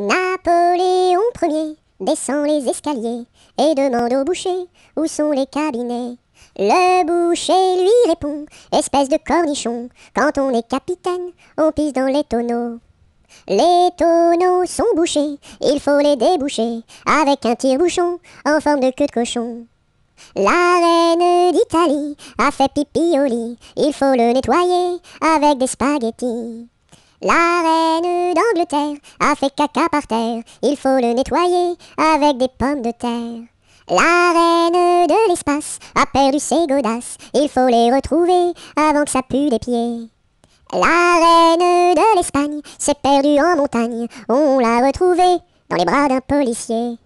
Napoléon Ier descend les escaliers et demande au boucher où sont les cabinets. Le boucher lui répond, espèce de cornichon, quand on est capitaine, on pisse dans les tonneaux. Les tonneaux sont bouchés, il faut les déboucher avec un tire-bouchon en forme de queue de cochon. La reine d'Italie a fait pipi au lit, il faut le nettoyer avec des spaghettis. La reine d'Angleterre a fait caca par terre, il faut le nettoyer avec des pommes de terre. La reine de l'espace a perdu ses godasses, il faut les retrouver avant que ça pue des pieds. La reine de l'Espagne s'est perdue en montagne, on l'a retrouvée dans les bras d'un policier.